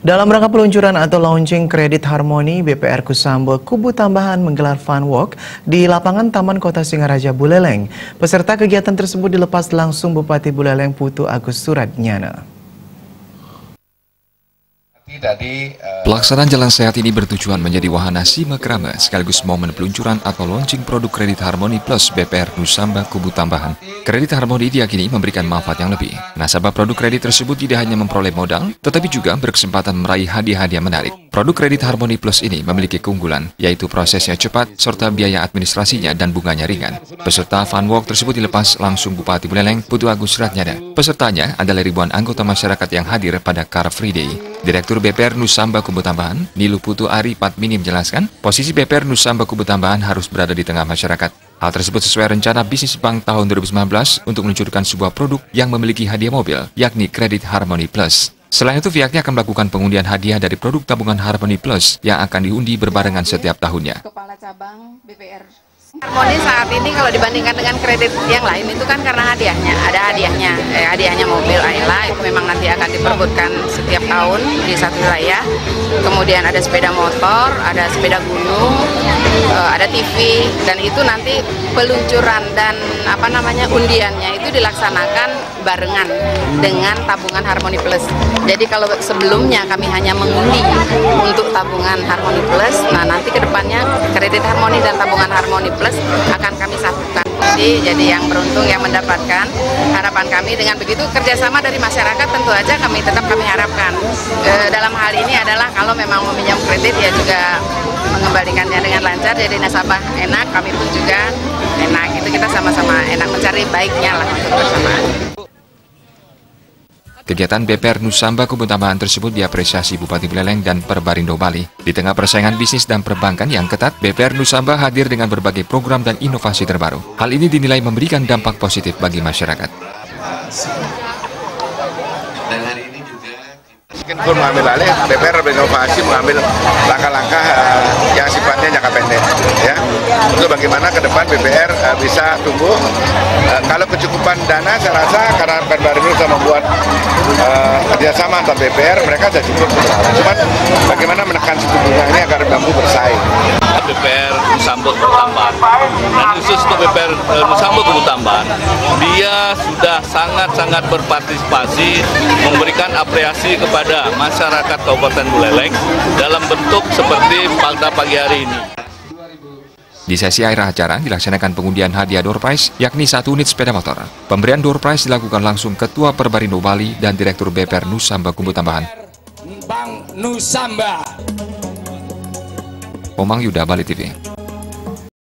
Dalam rangka peluncuran atau launching kredit Harmoni, BPR Kusambo Kubu Tambahan menggelar fun walk di lapangan Taman Kota Singaraja Buleleng. Peserta kegiatan tersebut dilepas langsung Bupati Buleleng Putu Agus Suratnyana. Eh, Pelaksanaan jalan sehat ini bertujuan menjadi wahana simakrama sekaligus momen peluncuran atau launching produk kredit Harmoni Plus BPR Nusamba Kubu Tambahan. Kredit Harmoni diakini memberikan manfaat yang lebih. Nasabah produk kredit tersebut tidak hanya memperoleh modal, tetapi juga berkesempatan meraih hadiah-hadiah menarik. Produk kredit Harmoni Plus ini memiliki keunggulan, yaitu prosesnya cepat serta biaya administrasinya dan bunganya ringan. Peserta fun walk tersebut dilepas langsung Bupati Buleleng Putu Agus Ratnyada. Pesertanya adalah ribuan anggota masyarakat yang hadir pada Car Free Day. Direktur BPR Nusamba Kubu Tambahan, Nilu Putu Ari Patmini menjelaskan, posisi BPR Nusamba Kubu Tambahan harus berada di tengah masyarakat. Hal tersebut sesuai rencana bisnis bank tahun 2019 untuk meluncurkan sebuah produk yang memiliki hadiah mobil, yakni kredit Harmony Plus. Selain itu, pihaknya akan melakukan pengundian hadiah dari produk tabungan Harmony Plus yang akan diundi berbarengan setiap tahunnya. Kepala Cabang BPR Harmoni saat ini kalau dibandingkan dengan kredit yang lain itu kan karena hadiahnya, ada hadiahnya, eh, hadiahnya mobil Ayla itu memang nanti akan diperbutkan setiap tahun di satu wilayah. Kemudian ada sepeda motor, ada sepeda gunung, eh, ada TV dan itu nanti peluncuran dan apa namanya undiannya itu dilaksanakan barengan dengan tabungan Harmoni Plus. Jadi kalau sebelumnya kami hanya mengundi untuk tabungan Harmoni Plus, nah nanti ke depannya kredit Harmoni dan tabungan Harmoni Plus akan kami satukan. Jadi, jadi yang beruntung yang mendapatkan harapan kami dengan begitu kerjasama dari masyarakat tentu aja kami tetap kami harapkan. E, dalam hal ini adalah kalau memang meminjam kredit ya juga mengembalikannya dengan lancar jadi nasabah enak kami pun juga enak itu kita sama-sama enak mencari baiknya lah untuk bersamaan. Kegiatan BPR Nusamba Tambahan tersebut diapresiasi Bupati Buleleng dan Perbarindo Bali. Di tengah persaingan bisnis dan perbankan yang ketat, BPR Nusamba hadir dengan berbagai program dan inovasi terbaru. Hal ini dinilai memberikan dampak positif bagi masyarakat. Mungkin pun mengambil alih, BPR berinovasi mengambil langkah-langkah uh, yang sifatnya jangka pendek. Untuk bagaimana ke depan BPR uh, bisa tumbuh. Uh, kalau kecukupan dana, saya rasa karena Perbarin sudah membuat uh, kerjasama antar BPR, mereka sudah cukup. Cuman bagaimana menekan suku bunga ini agar mampu bersaing. BPR Nusambut Tambahan dan khusus untuk BPR uh, Nusambut Tambahan, dia sudah sangat-sangat berpartisipasi memberikan apresiasi kepada masyarakat Kabupaten Buleleng dalam bentuk seperti pagi hari ini. Di sesi akhir acara dilaksanakan pengundian hadiah door prize yakni satu unit sepeda motor. Pemberian door prize dilakukan langsung Ketua Perbarindo Bali dan Direktur BPR Nusamba Kumbu Tambahan. Bang Nusamba. Omang Yuda Bali TV.